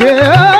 Yeah.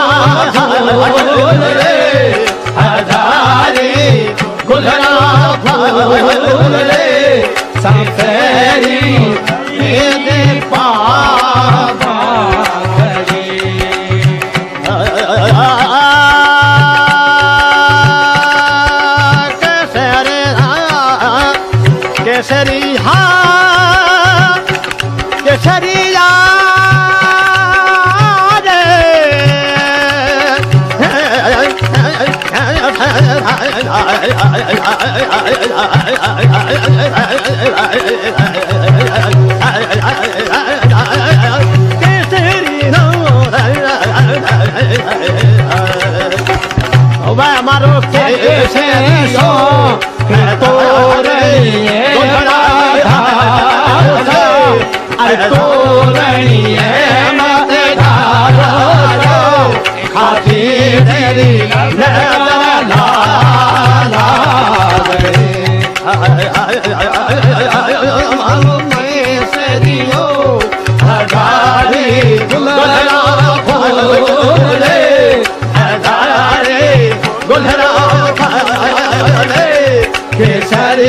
Hadi deli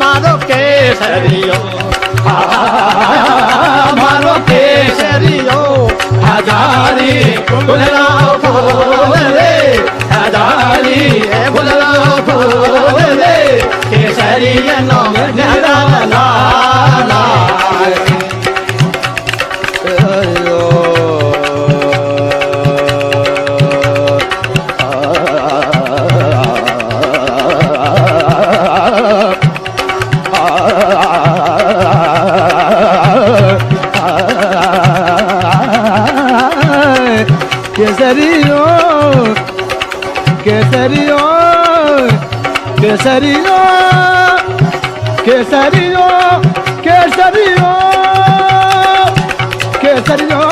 मारो केसरियो। मारो केसरियो हजारी फूल रे। Que salido, que quesadillo, que quesadillo.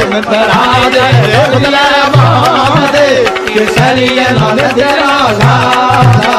Radhe उदला महादे किसलिया नाल तेरा साधा